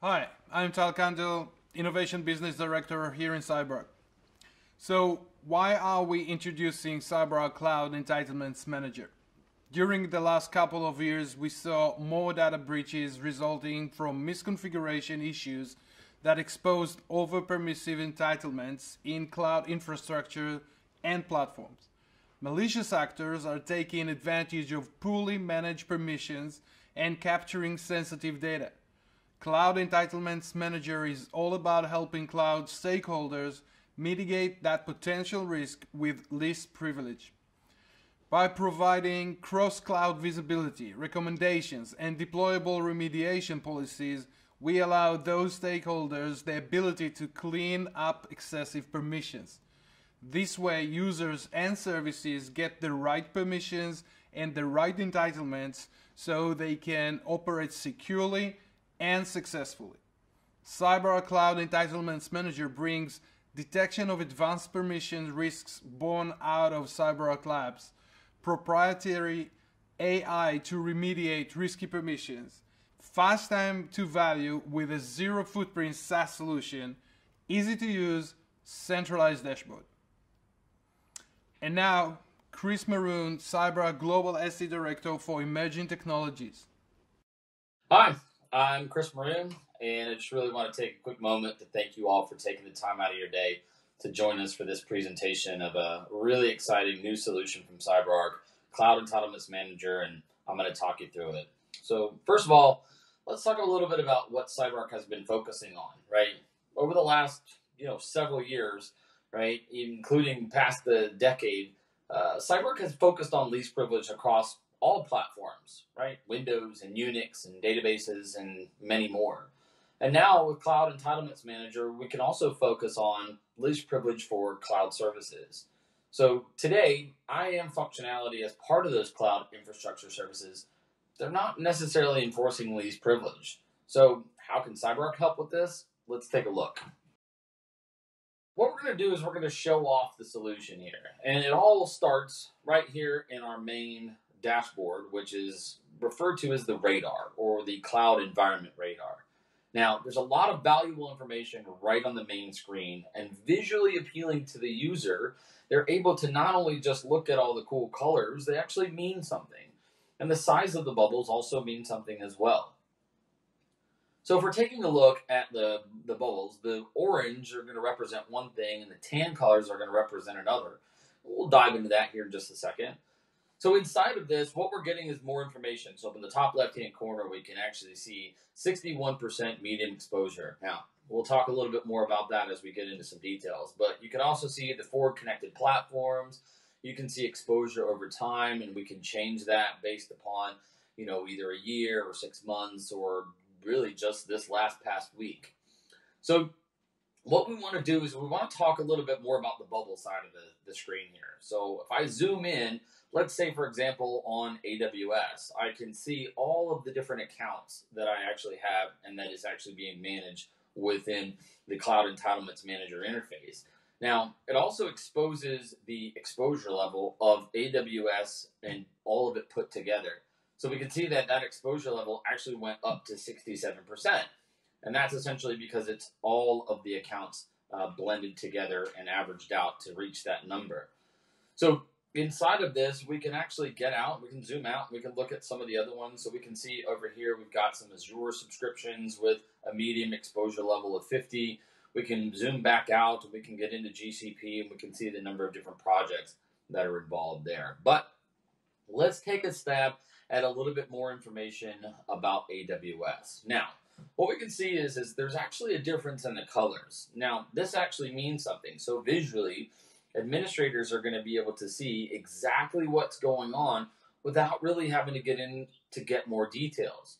Hi, I'm Tal Kandil, Innovation Business Director here in CyberArk. So, why are we introducing CyberArk Cloud Entitlements Manager? During the last couple of years, we saw more data breaches resulting from misconfiguration issues that exposed over-permissive entitlements in cloud infrastructure and platforms. Malicious actors are taking advantage of poorly managed permissions and capturing sensitive data. Cloud Entitlements Manager is all about helping cloud stakeholders mitigate that potential risk with least privilege. By providing cross-cloud visibility, recommendations, and deployable remediation policies, we allow those stakeholders the ability to clean up excessive permissions. This way, users and services get the right permissions and the right entitlements so they can operate securely and successfully. CyberArk Cloud Entitlements Manager brings detection of advanced permission risks born out of CyberArk Labs, proprietary AI to remediate risky permissions, fast time to value with a zero footprint SaaS solution, easy to use, centralized dashboard. And now, Chris Maroon, CyberArk Global SE Director for Emerging Technologies. Hi, I'm Chris Maroon, and I just really want to take a quick moment to thank you all for taking the time out of your day to join us for this presentation of a really exciting new solution from CyberArk, Cloud Entitlements Manager, and I'm going to talk you through it. So, first of all, let's talk a little bit about what CyberArk has been focusing on, right? Over the last, you know, several years, right, including past the decade, uh, CyberArk has focused on least privilege across all platforms, right? Windows and Unix and databases and many more. And now with Cloud Entitlements Manager, we can also focus on least privilege for cloud services. So today, IAM functionality as part of those cloud infrastructure services, they're not necessarily enforcing least privilege. So how can CyberArk help with this? Let's take a look. What we're going to do is we're going to show off the solution here. And it all starts right here in our main dashboard, which is referred to as the radar or the cloud environment radar. Now, there's a lot of valuable information right on the main screen and visually appealing to the user. They're able to not only just look at all the cool colors, they actually mean something. And the size of the bubbles also mean something as well. So if we're taking a look at the, the bubbles, the orange are going to represent one thing and the tan colors are going to represent another. We'll dive into that here in just a second. So inside of this, what we're getting is more information. So up in the top left-hand corner, we can actually see 61% medium exposure. Now, we'll talk a little bit more about that as we get into some details. But you can also see the forward connected platforms. You can see exposure over time, and we can change that based upon, you know, either a year or six months or really just this last past week. So what we want to do is we want to talk a little bit more about the bubble side of the, the screen here. So if I zoom in, let's say, for example, on AWS, I can see all of the different accounts that I actually have and that is actually being managed within the Cloud Entitlements Manager interface. Now, it also exposes the exposure level of AWS and all of it put together. So we can see that that exposure level actually went up to 67%. And that's essentially because it's all of the accounts uh, blended together and averaged out to reach that number. So inside of this, we can actually get out, we can zoom out, we can look at some of the other ones. So we can see over here, we've got some Azure subscriptions with a medium exposure level of 50. We can zoom back out, we can get into GCP, and we can see the number of different projects that are involved there. But let's take a stab at a little bit more information about AWS. Now, what we can see is, is there's actually a difference in the colors. Now, this actually means something. So visually, administrators are going to be able to see exactly what's going on without really having to get in to get more details.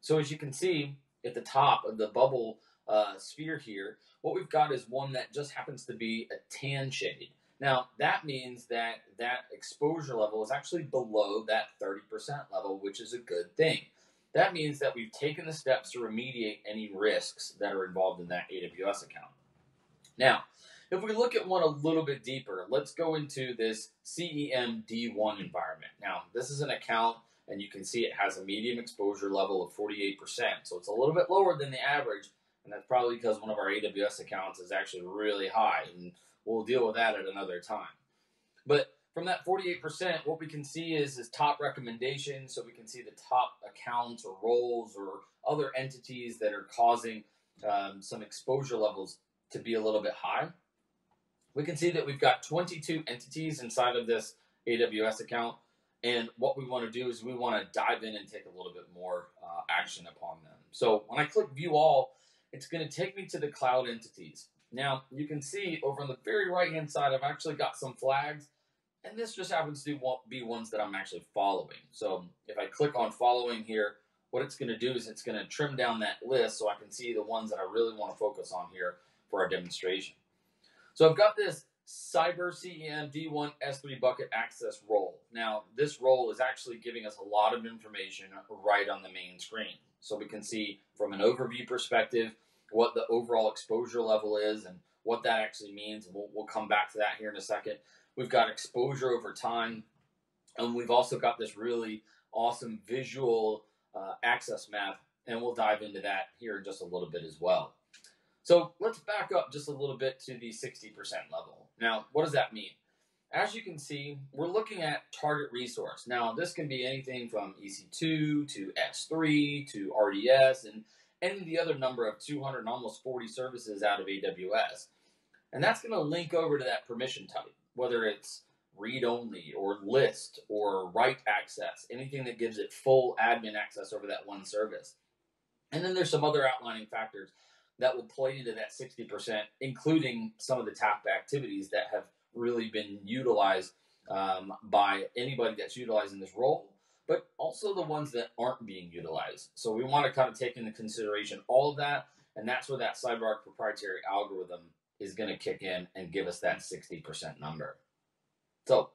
So as you can see at the top of the bubble uh, sphere here, what we've got is one that just happens to be a tan shade. Now, that means that that exposure level is actually below that 30% level, which is a good thing. That means that we've taken the steps to remediate any risks that are involved in that AWS account. Now, if we look at one a little bit deeper, let's go into this CEM D1 environment. Now, this is an account and you can see it has a medium exposure level of 48%. So it's a little bit lower than the average, and that's probably because one of our AWS accounts is actually really high, and we'll deal with that at another time. But from that 48%, what we can see is his top recommendations. So we can see the top accounts or roles or other entities that are causing um, some exposure levels to be a little bit high. We can see that we've got 22 entities inside of this AWS account. And what we want to do is we want to dive in and take a little bit more uh, action upon them. So when I click view all, it's going to take me to the cloud entities. Now you can see over on the very right hand side, I've actually got some flags and this just happens to be ones that I'm actually following. So if I click on following here, what it's going to do is it's going to trim down that list so I can see the ones that I really want to focus on here for our demonstration. So I've got this Cyber CEM D1 S3 bucket access role. Now, this role is actually giving us a lot of information right on the main screen. So we can see from an overview perspective what the overall exposure level is and what that actually means. And we'll, we'll come back to that here in a second. We've got exposure over time, and we've also got this really awesome visual uh, access map, and we'll dive into that here in just a little bit as well. So let's back up just a little bit to the 60% level. Now, what does that mean? As you can see, we're looking at target resource. Now, this can be anything from EC2 to S3 to RDS and any of the other number of 200 and almost 40 services out of AWS. And that's going to link over to that permission type whether it's read only or list or write access, anything that gives it full admin access over that one service. And then there's some other outlining factors that will play into that 60%, including some of the tap activities that have really been utilized um, by anybody that's utilizing this role, but also the ones that aren't being utilized. So we want to kind of take into consideration all of that, and that's where that CyberArk proprietary algorithm is going to kick in and give us that 60% number. So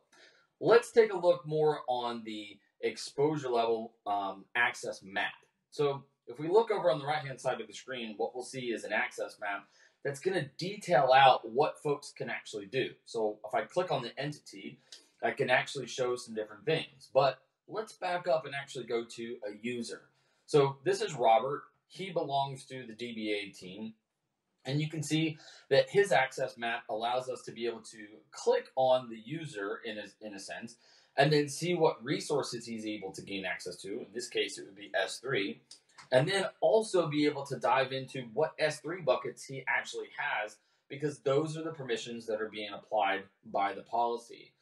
let's take a look more on the exposure level um, access map. So if we look over on the right hand side of the screen, what we'll see is an access map that's going to detail out what folks can actually do. So if I click on the entity, I can actually show some different things. But let's back up and actually go to a user. So this is Robert. He belongs to the DBA team. And you can see that his access map allows us to be able to click on the user in a, in a sense, and then see what resources he's able to gain access to. In this case, it would be S3. And then also be able to dive into what S3 buckets he actually has, because those are the permissions that are being applied by the policy.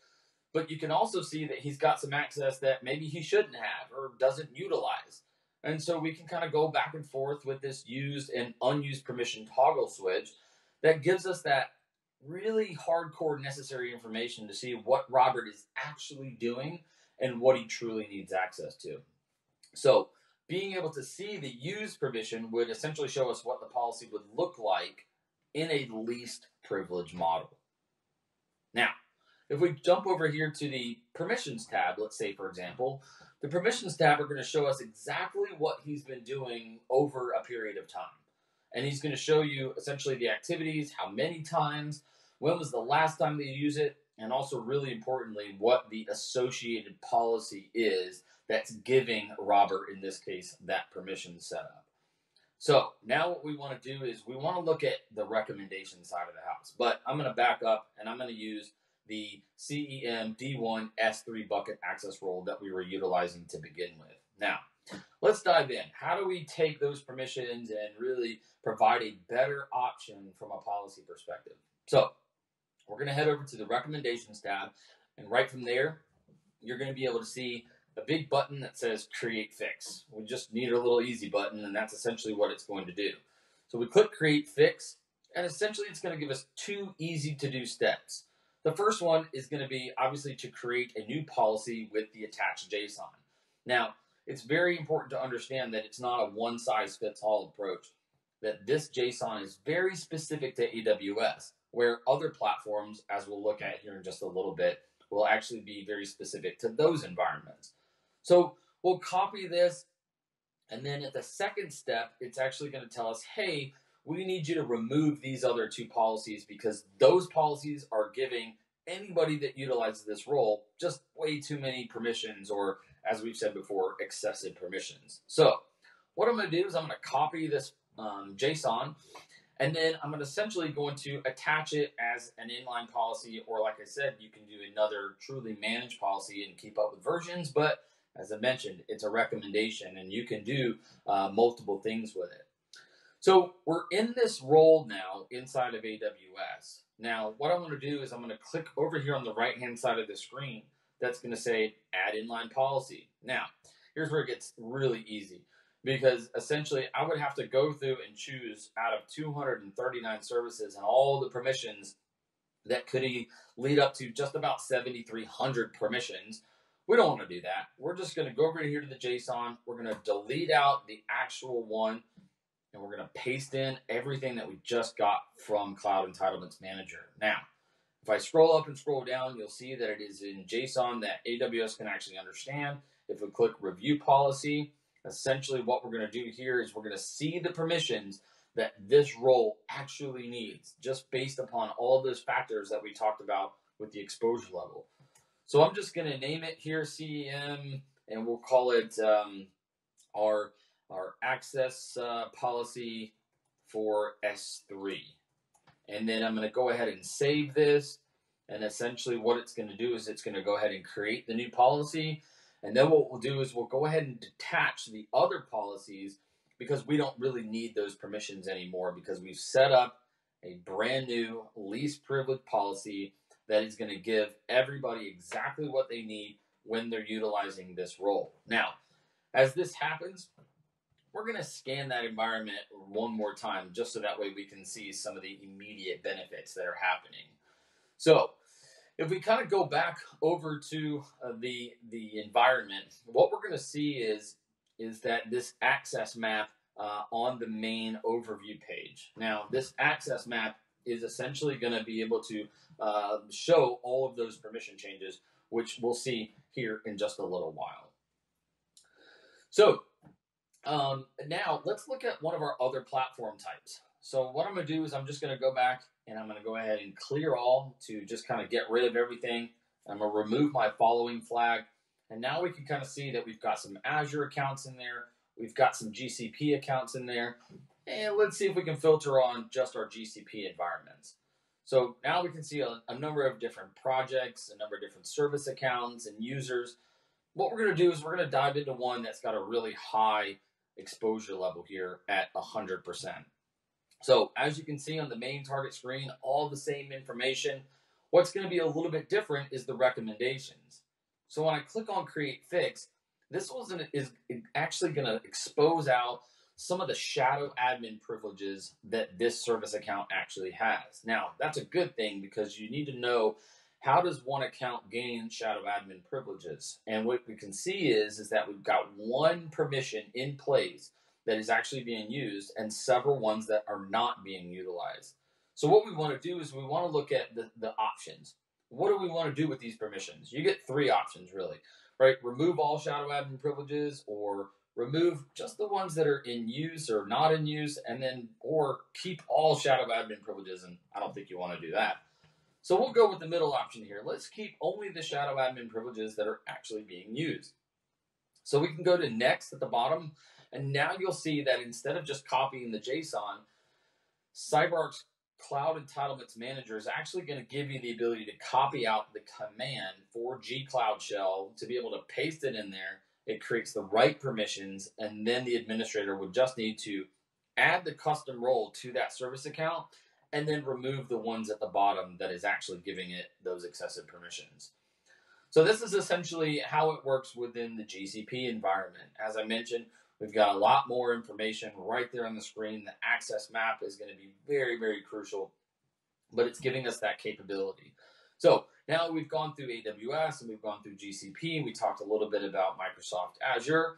But you can also see that he's got some access that maybe he shouldn't have or doesn't utilize. And so we can kind of go back and forth with this used and unused permission toggle switch that gives us that really hardcore necessary information to see what Robert is actually doing and what he truly needs access to. So being able to see the use permission would essentially show us what the policy would look like in a least privilege model. Now, if we jump over here to the permissions tab, let's say for example, the permissions tab are going to show us exactly what he's been doing over a period of time. And he's going to show you essentially the activities, how many times, when was the last time they use it, and also really importantly, what the associated policy is that's giving Robert, in this case, that permission setup. So now what we want to do is we want to look at the recommendation side of the house. But I'm going to back up and I'm going to use the CEM D1 S3 bucket access role that we were utilizing to begin with. Now, let's dive in. How do we take those permissions and really provide a better option from a policy perspective? So, we're going to head over to the recommendations tab, and right from there, you're going to be able to see a big button that says create fix. We just need a little easy button, and that's essentially what it's going to do. So we click create fix, and essentially it's going to give us two easy to do steps. The first one is going to be obviously to create a new policy with the attached JSON. Now, it's very important to understand that it's not a one size fits all approach, that this JSON is very specific to AWS, where other platforms, as we'll look at here in just a little bit, will actually be very specific to those environments. So we'll copy this, and then at the second step, it's actually going to tell us, hey, we need you to remove these other two policies because those policies are giving anybody that utilizes this role just way too many permissions or as we've said before, excessive permissions. So what I'm going to do is I'm going to copy this um, JSON and then I'm going to essentially going to attach it as an inline policy, or like I said, you can do another truly managed policy and keep up with versions. But as I mentioned, it's a recommendation, and you can do uh, multiple things with it. So we're in this role now inside of AWS. Now, what I'm going to do is I'm going to click over here on the right hand side of the screen. That's going to say add inline policy. Now, here's where it gets really easy because essentially I would have to go through and choose out of 239 services and all the permissions that could lead up to just about 7,300 permissions. We don't want to do that. We're just going to go over here to the JSON. We're going to delete out the actual one and we're going to paste in everything that we just got from Cloud Entitlements Manager. Now, if I scroll up and scroll down, you'll see that it is in JSON that AWS can actually understand. If we click review policy, essentially what we're going to do here is we're going to see the permissions that this role actually needs just based upon all those factors that we talked about with the exposure level. So I'm just going to name it here CEM and we'll call it um, our, our access uh, policy for S3. And then I'm going to go ahead and save this. And essentially what it's going to do is it's going to go ahead and create the new policy. And then what we'll do is we'll go ahead and detach the other policies because we don't really need those permissions anymore because we've set up a brand new least privilege policy that is going to give everybody exactly what they need when they're utilizing this role. Now, as this happens, we're going to scan that environment one more time just so that way we can see some of the immediate benefits that are happening. So, if we kind of go back over to uh, the the environment, what we're going to see is is that this access map uh, on the main overview page. Now, this access map is essentially going to be able to uh, show all of those permission changes, which we'll see here in just a little while. So um, now let's look at one of our other platform types. So what I'm going to do is I'm just going to go back and I'm going to go ahead and clear all to just kind of get rid of everything. I'm going to remove my following flag. And now we can kind of see that we've got some Azure accounts in there. We've got some GCP accounts in there. And let's see if we can filter on just our GCP environments. So now we can see a, a number of different projects, a number of different service accounts and users. What we're going to do is we're going to dive into one that's got a really high exposure level here at 100%. So as you can see on the main target screen, all the same information. What's going to be a little bit different is the recommendations. So when I click on create fix, this wasn't is actually going to expose out some of the shadow admin privileges that this service account actually has. Now, that's a good thing because you need to know how does one account gain shadow admin privileges? And what we can see is, is that we've got one permission in place that is actually being used and several ones that are not being utilized. So what we want to do is we want to look at the, the options. What do we want to do with these permissions? You get three options really, right? Remove all shadow admin privileges or remove just the ones that are in use or not in use and then or keep all shadow admin privileges and I don't think you want to do that. So we'll go with the middle option here. Let's keep only the shadow admin privileges that are actually being used. So we can go to next at the bottom and now you'll see that instead of just copying the JSON, CyberArk's Cloud Entitlements Manager is actually going to give you the ability to copy out the command for gcloud shell to be able to paste it in there. It creates the right permissions, and then the administrator would just need to add the custom role to that service account and then remove the ones at the bottom that is actually giving it those excessive permissions. So this is essentially how it works within the GCP environment. As I mentioned, We've got a lot more information right there on the screen. The access map is going to be very, very crucial, but it's giving us that capability. So now we've gone through AWS and we've gone through GCP. We talked a little bit about Microsoft Azure.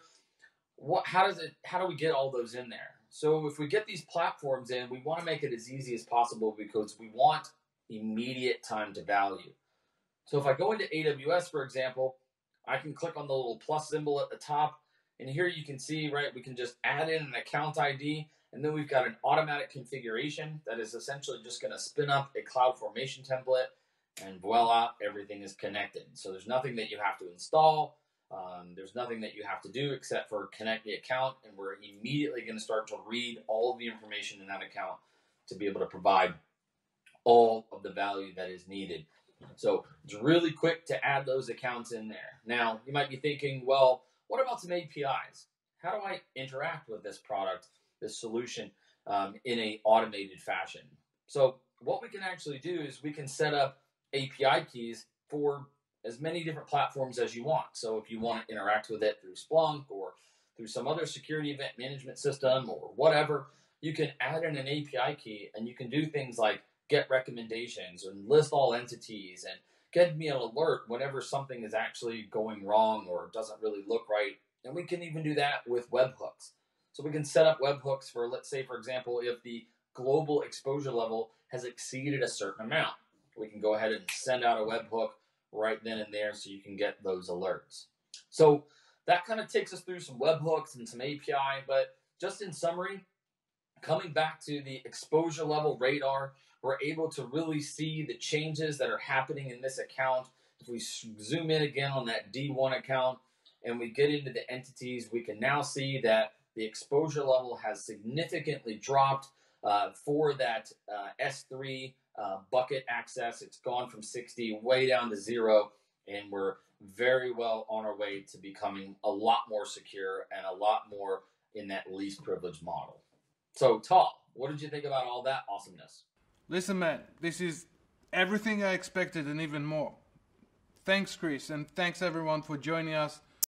What, how does it? How do we get all those in there? So if we get these platforms in, we want to make it as easy as possible because we want immediate time to value. So if I go into AWS, for example, I can click on the little plus symbol at the top and here you can see, right, we can just add in an account ID and then we've got an automatic configuration that is essentially just going to spin up a CloudFormation template and voila, everything is connected. So there's nothing that you have to install. Um, there's nothing that you have to do except for connect the account, and we're immediately going to start to read all of the information in that account to be able to provide all of the value that is needed. So it's really quick to add those accounts in there. Now, you might be thinking, well, what about some APIs? How do I interact with this product, this solution, um, in a automated fashion? So what we can actually do is we can set up API keys for as many different platforms as you want. So if you want to interact with it through Splunk or through some other security event management system or whatever, you can add in an API key and you can do things like get recommendations and list all entities and get me an alert whenever something is actually going wrong or doesn't really look right. And we can even do that with webhooks. So we can set up webhooks for, let's say, for example, if the global exposure level has exceeded a certain amount, we can go ahead and send out a webhook right then and there so you can get those alerts. So that kind of takes us through some webhooks and some API, but just in summary, coming back to the exposure level radar, we're able to really see the changes that are happening in this account. If we zoom in again on that D1 account and we get into the entities, we can now see that the exposure level has significantly dropped uh, for that uh, S3 uh, bucket access. It's gone from 60 way down to zero, and we're very well on our way to becoming a lot more secure and a lot more in that least privilege model. So, Tal, what did you think about all that awesomeness? Listen, man, this is everything I expected and even more. Thanks, Chris, and thanks everyone for joining us